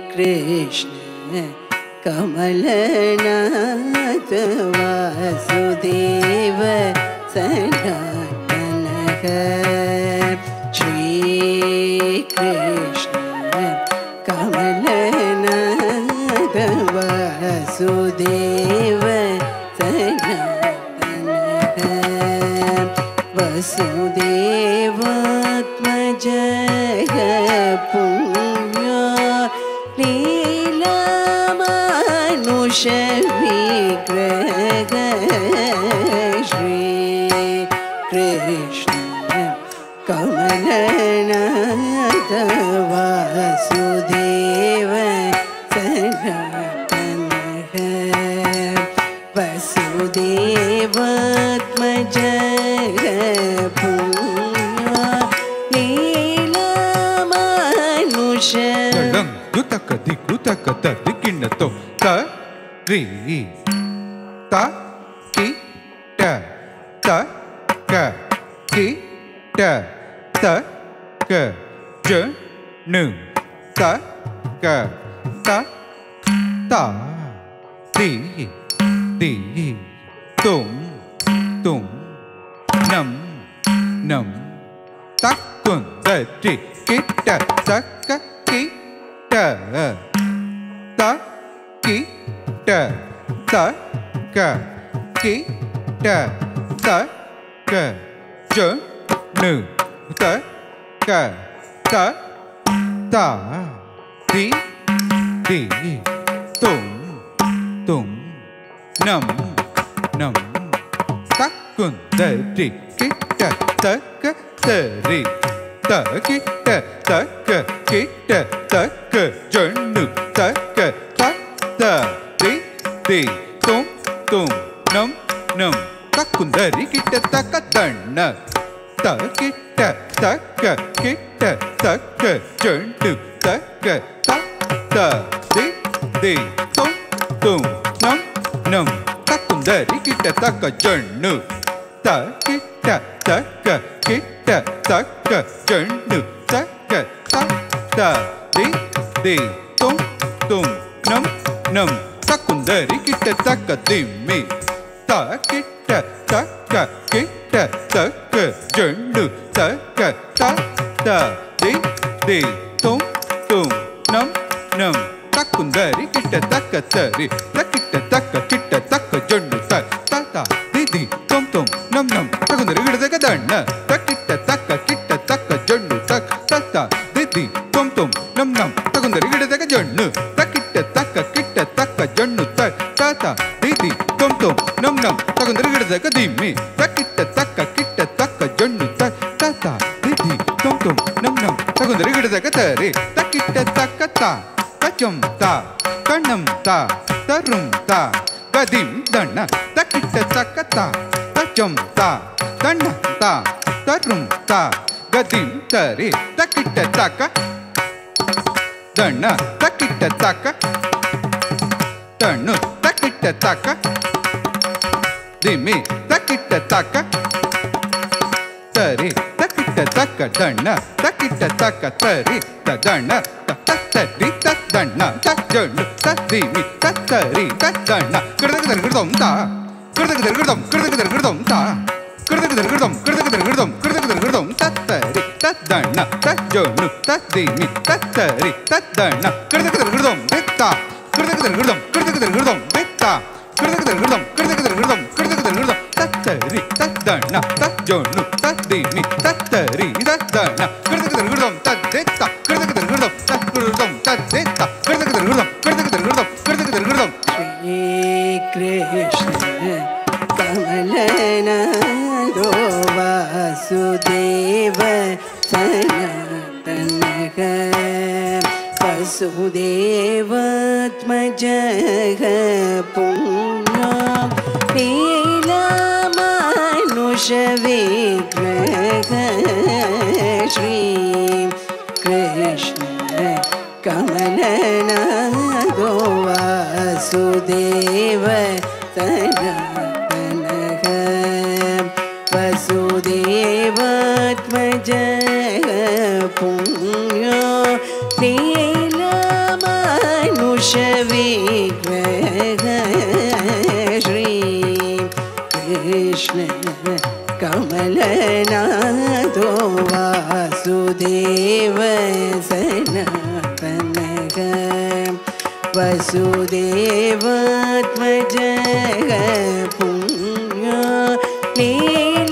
श्रीकृष्ण कमलनाथ वासुदेव सनातनः श्रीकृष्ण कमलनाथ वासुदेव 蝴蝶。తక తది కిణతో త రి త టి ట త క కి ట త క జ ను త క త త ti ti tụng tụng nằm nằm tác tuần tệ trị ký trà tác các ký trà ta ki ta ta ka ki ta ta ka chớ nữ ta ka ta ta tí tí tụng tụng nằm nằm sắc quần tệ trị kích cả tớ các tệ trị tới kí ta tới kệ ta ta tới kệ trở ta tới kệ thoát tờ tí tì tốn tùng nấm nầm các quần đời rí kí tệ ta các tần ta tới kí tệ tới kệ kí tệ tới kệ trở nữ tới kệ thoát tờ tí tì tốn tùng nấm nầm các quần đời rí kí tệ ta các tần nữ tới tờ tắc tờ chấn được tắc tờ tắc tờ đi đi tung tung nấm nấm tắc quần đề đi kít tờ tắc cả tìm mi tờ kít tờ tắc cả kít tờ tắc tờ chấn được tắc cả tắc tờ đi đi tung tung nấm nấm tắc quần đề đi kít tờ tắc cả tờ đi tắc kít tờ tắc cả kít tờ tắc cả chấn được tắc tắc tờ đi đi tung tung nấm nấm tắc quần đề đi kít tờ tắc cả đàn जगदी में तक तक kit तक जन्नु तक तता रिधि तुम तुम, नम नम तकुंद रिगड़ तक तरे तकिट, तक, ता, कचम, ता, कणम, ता तरुम ता गदिम दन्न तकिट, तक, ता, कचम, ता दन्न ता तरुम ता गदिम तरे तकिट, तक दन्न तकिट, तक, तनु, तकिट, तक ರಿಮೆ ತಕಿಟ್ಟ ತಕ ತರೆ ತಕಿಟ್ಟ ತಕ ದಣ್ಣ ತಕಿಟ್ಟ ತಕ ತರೆ ತದಣ್ಣ ತತ್ತರಿ ತದ್ದಣ್ಣ ತಜ್ಜಣ್ಣು ತದ್ದಿಮಿ ತತ್ತರಿ ತದ್ದಣ್ಣ ಕೃತಕ ದರ್ಗಿಡ್ದಂ ತ ಕೃತಕ ದರ್ಗಿಡ್ದಂ ಕೃತಕ ದರ್ಗಿಡ್ದಂ ತ ಕೃತಕ ದರ್ಗಿಡ್ದಂ ಕೃತಕ ದರ್ಗಿಡ್ದಂ ಕೃತಕ ದರ್ಗಿಡ್ದಂ ತತ್ತರಿ ತದ್ದಣ್ಣ ತಜ್ಜಣ್ಣು ತದ್ದಿಮಿ ತತ್ತರಿ ತದ್ದಣ್ಣ ಕೃತಕ ದರ್ಗಿಡ್ದಂ ಬೆತ್ತ ಕೃತಕ ದರ್ಗಿಡ್ದಂ ಕೃತಕ ದರ್ಗಿಡ್ದಂ ಬೆತ್ತ ಕೃತಕ ದರ್ಗಿಡ್ದಂ ತತ್ತರಿ ತದ್ದಣ ತಜ್ಜೋನು ತದ್ದಿನಿ ತತ್ತರಿ ತದ್ದಣ वसुदेवात्मज पुण्यो लीलामानुषविग्रह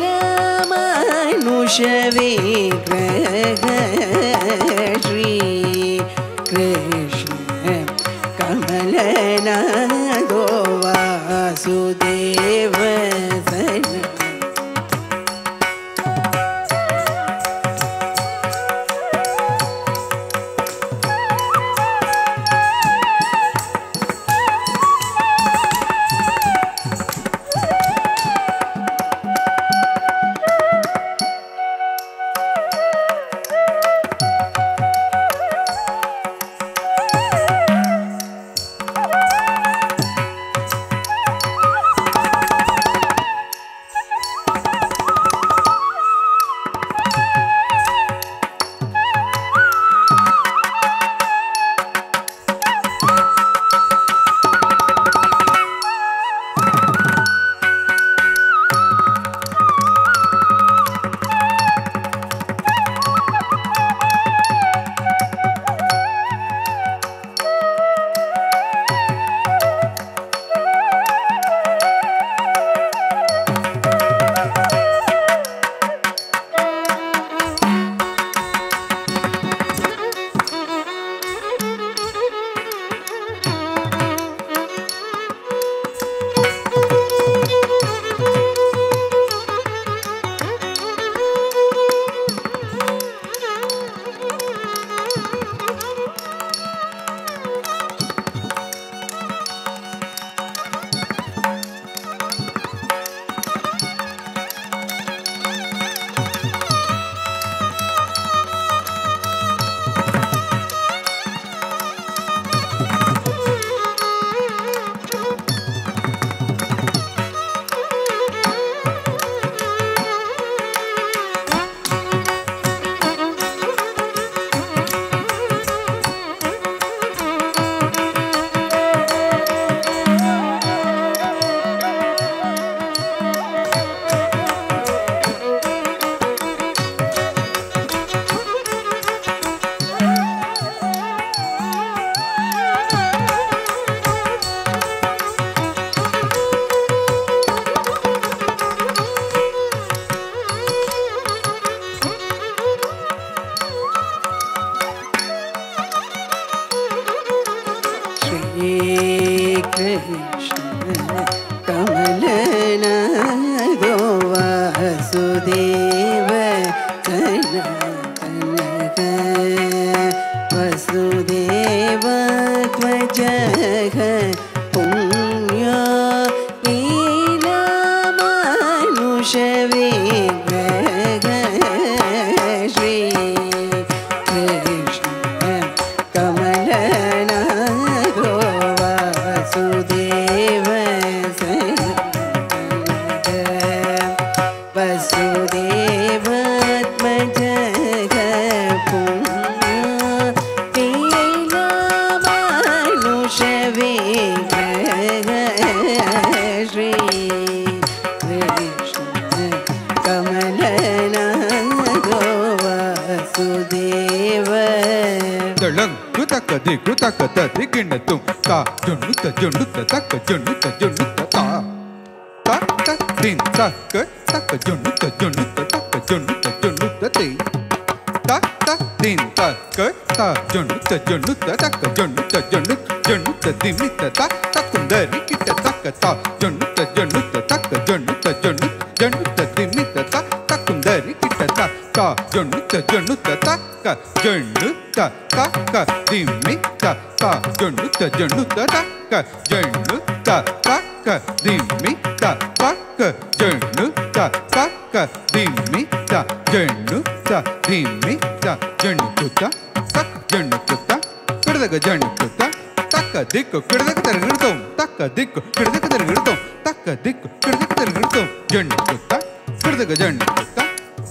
चा जण्णु चा धीमि चा जण्णु चा तक जण्णु चा किडदक जण्णु चा तक दिक किडदक तरगिडतो तक दिक किडदक तरगिडतो तक दिक किडदक तरगिडतो जण्णु चा किडदक जण्णु चा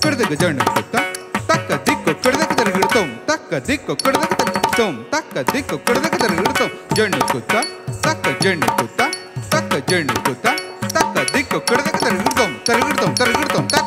किडदक जण्णु चा तक दिक किडदक तरगिडतो तक दिक किडदक तरगिडतो तक दिक किडदक तरगिडतो जण्णु चा तक जण्णु चा तक जण्णु चा तक दिक किडदक तरगिडतो तरगिडतो तरगिडतो तक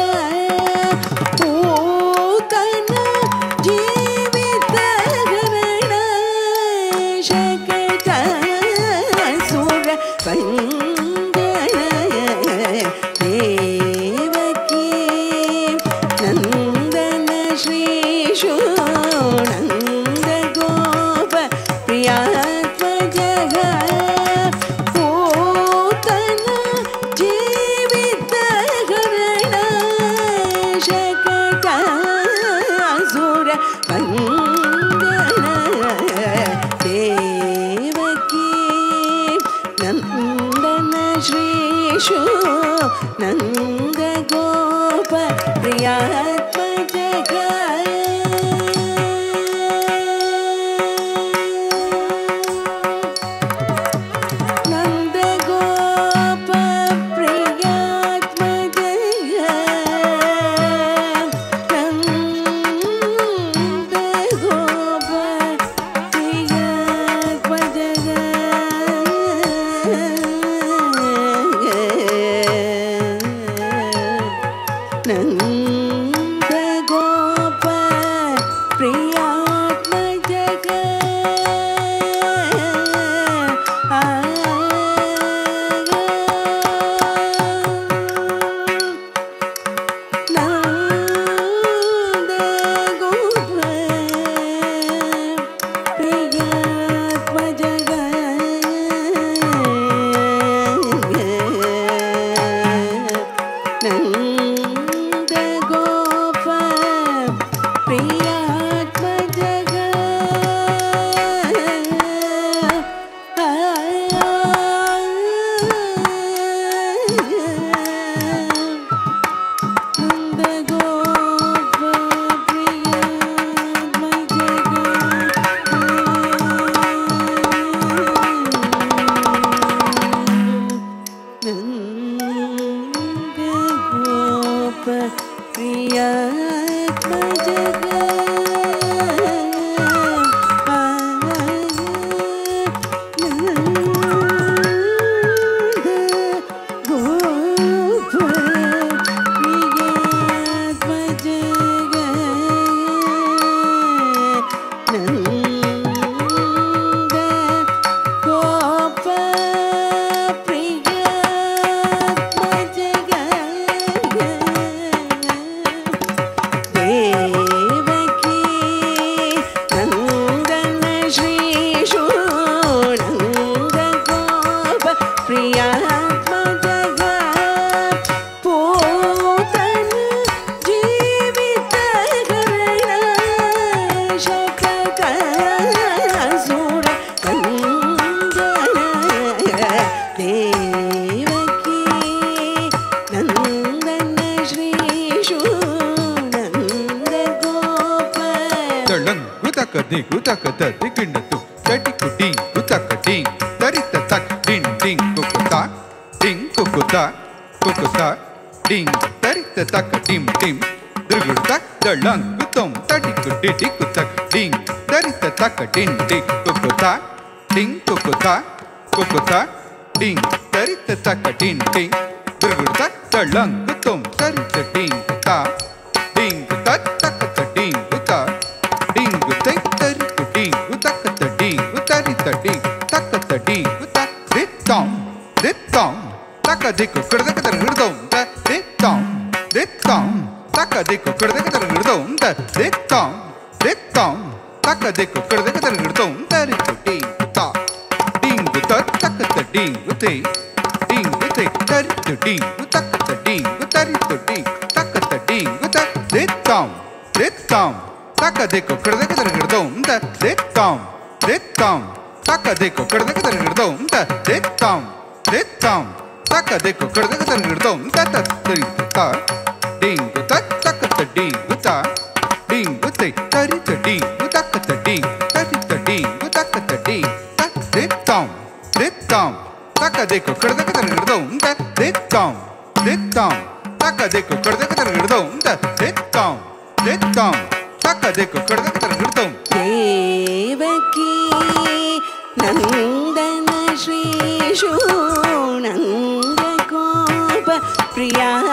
దిగు తక తది గిండతు తటి కుటింగ్ కుతక టింగ్ తరి తక్ డింగ్ డింగ్ కుకుతా డింగ్ కుకుతా కుకుతా డింగ్ తరి తక్ టిం టిం దుర్గుడు తక్ దళంగ్ కుతం తటి కుటి టి కుతక్ డింగ్ తరి తక్ టిం డింగ్ కుకుతా డింగ్ కుకుతా కుకుతా డింగ్ తరి తక్ టిం టింగ్ దుర్గుడు తక్ దళంగ్ taka diku kurdaka tar hirdom ta ditam ditam taka diku kurdaka tar hirdom ta ditam ditam taka diku kurdaka tar hirdom ta ritu ding ta ding ta taka ta ding te ding te taritu ding taka ta ding taritu ding taka ta ding ta ditam ditam taka diku kurdaka tar hirdom ta ditam ditam taka diku kurdaka tar hirdom ta ditam ditam taka de ko kar de tan gir dong ta ta tri ta ding ta ta ka ta ding ta ding te tari ta ding ta ka ta ding tari ta ding ta ka ta ding ta de tom de tom taka de ko kar de tan gir dong ta de tom de tom taka de ko kar de tan gir dong ta de tom de tom taka de ko kar de tan Yeah.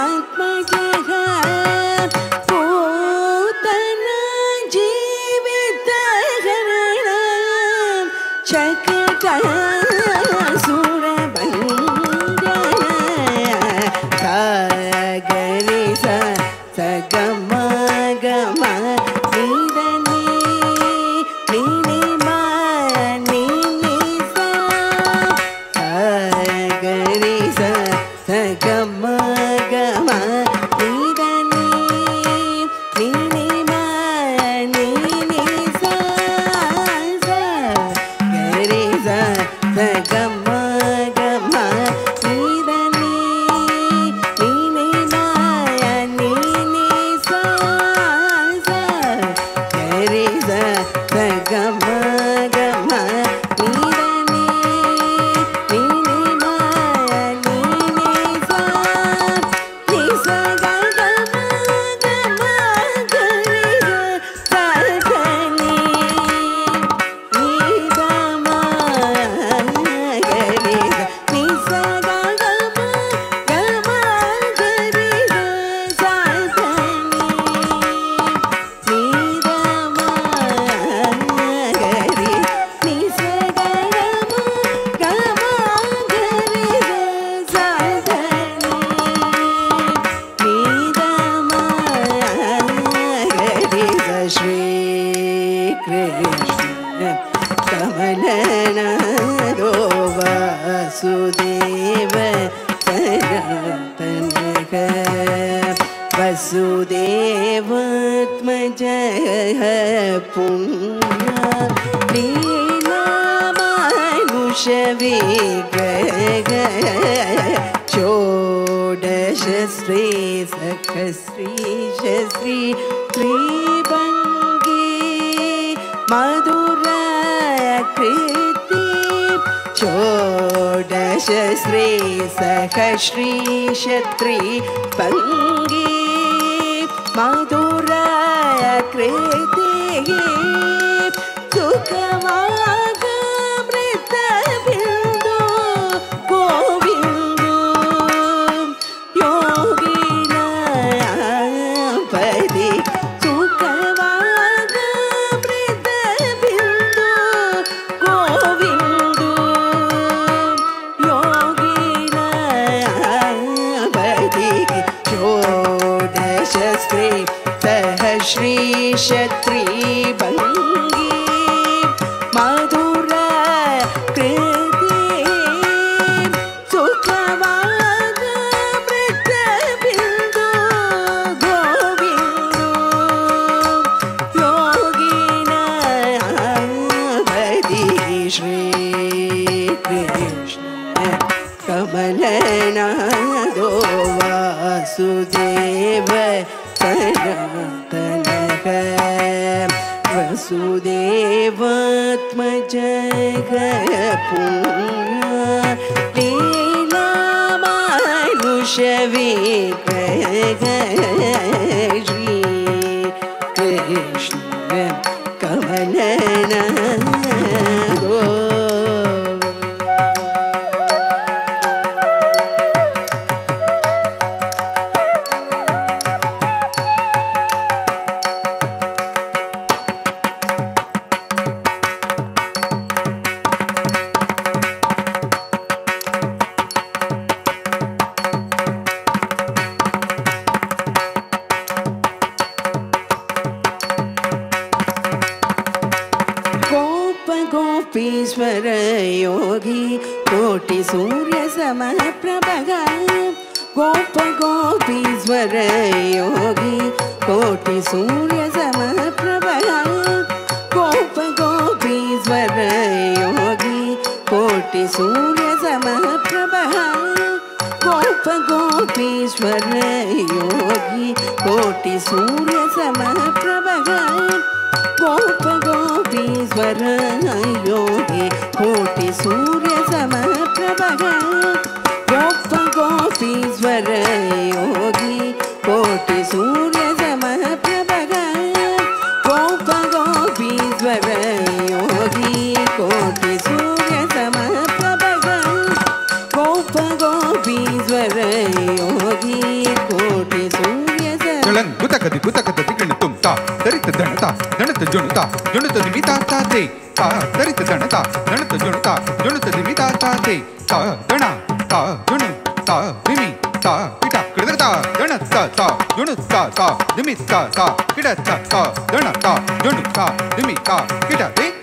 श्रीक्षत्रि परि गणता गणत जुणता जुणत निमिता ता ते ता तरित गणता गणत जुणता जुणत निमिता ता ते ता, गणा, ता जुणी ता निमी ता पिटा कृदता गणता, ता जुणता ता निमिता ता किडता ता, गणता जुणता निमिता किडते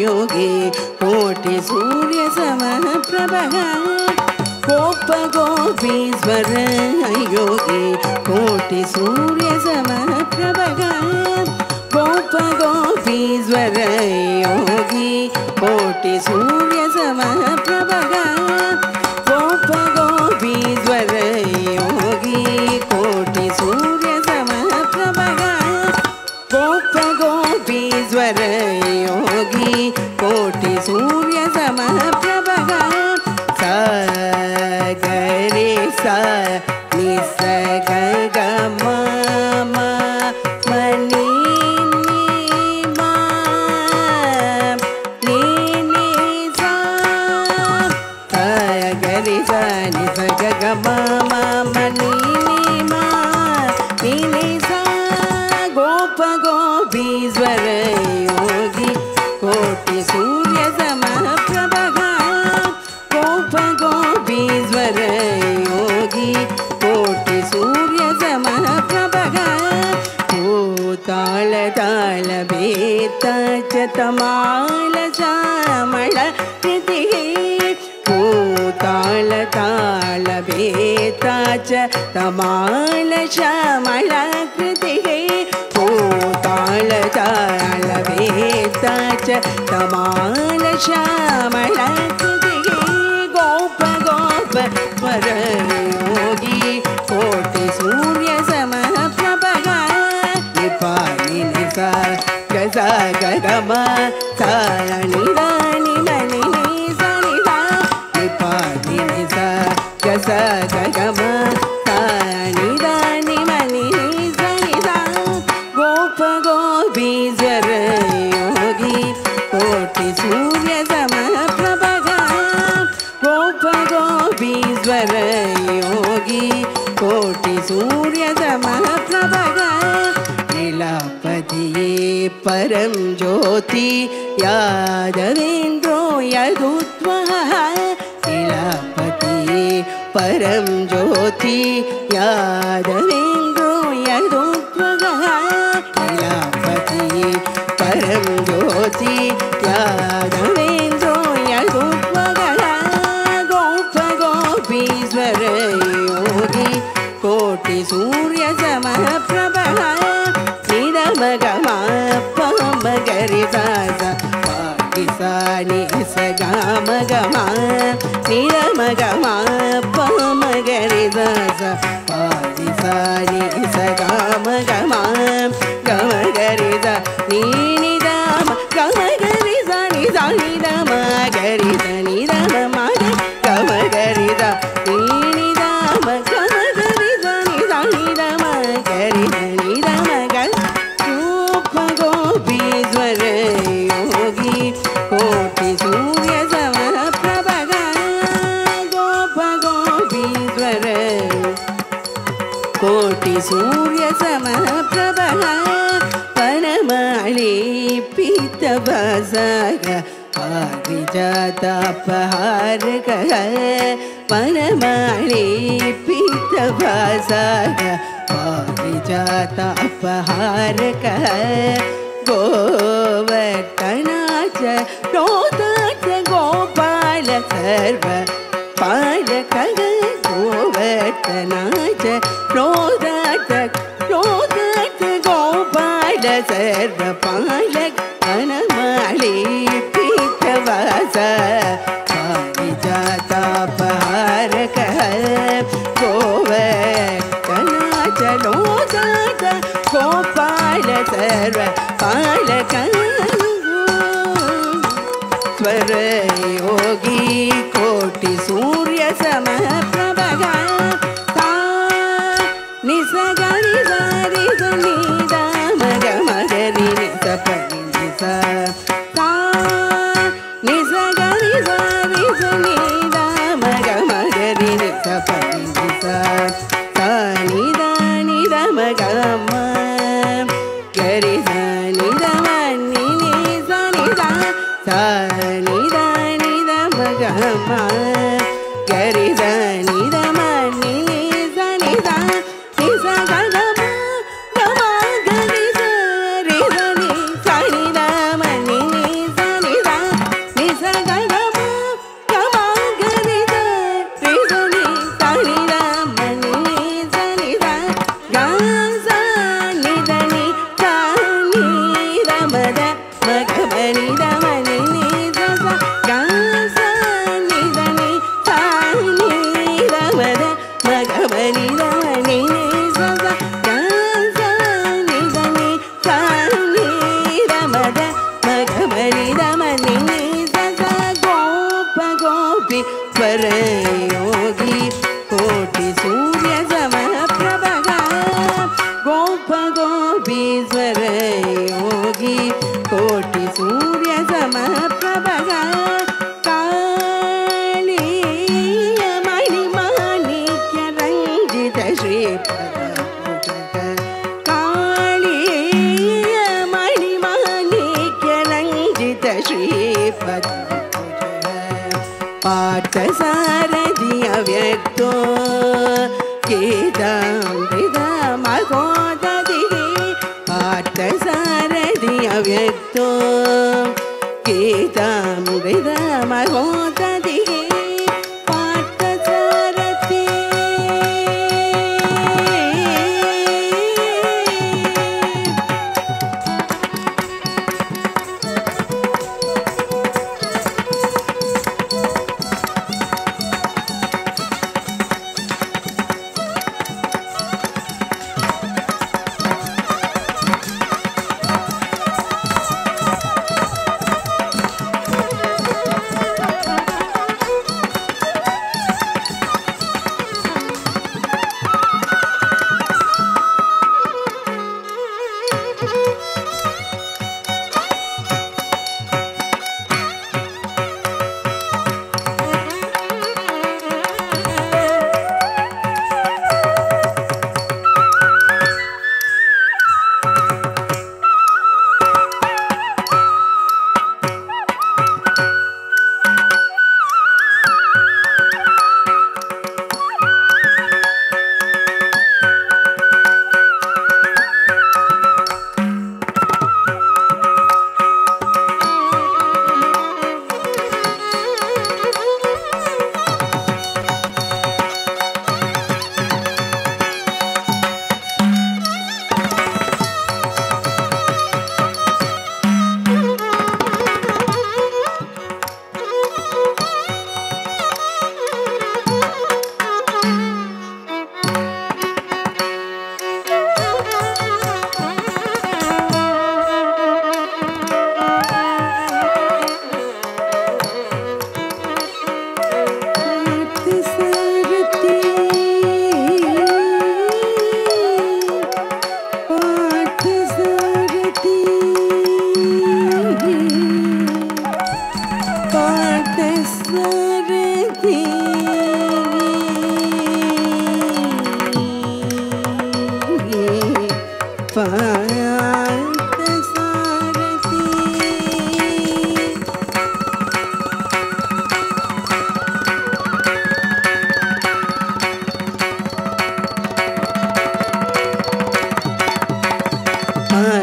योगी, कोटि सूर्य समः गोप कोप गोपीश्वर योगी, कोटि सूर्य समः गोप गोपी गोपीश्वर योगी, कोटि सूर्य समः कमाल्या कृतिः पूतालतालभेता च चमाल कृतिः पूतालतालभेता च कमान श्याम परं ज्योति यादवेन्द्रो यदुद्मः पतिः परं ज्योति यादवेन्द्रो यदुद्मः प्रतिः परं ज्योति magama nila magama pa magare dasa pa di sari sa magama ग पारिजातापहार परमाणि पीतभासा पारिजातापहार गोवर्तनाच रोदाच गोपाल सर्व पाल पालक गोवर्तनाच रोदाच रोदाच गोपाल सर्व पाल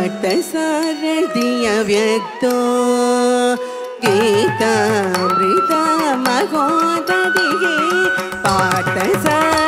ृदीय गीतामृता महोदधिः मगोदी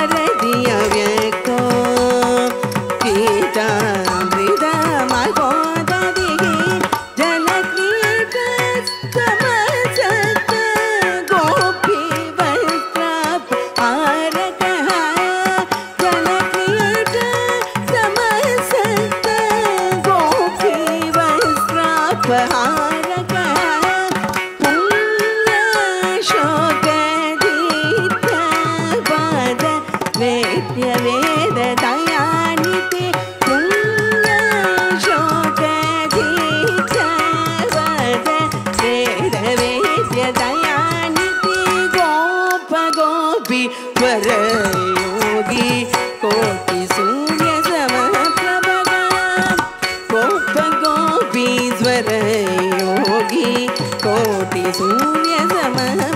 朋友们。